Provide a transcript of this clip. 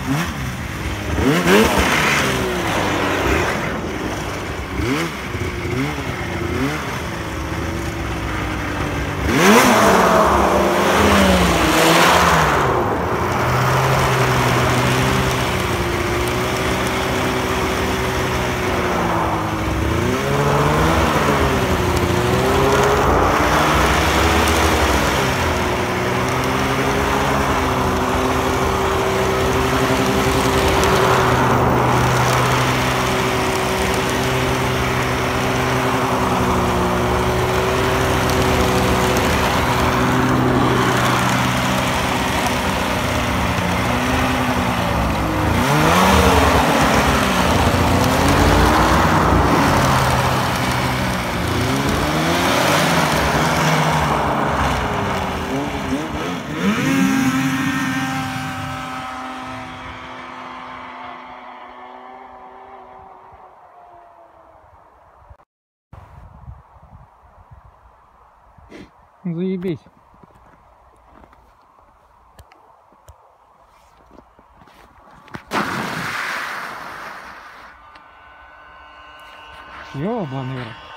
Mm-hmm. Заебись. Ёбаный рот.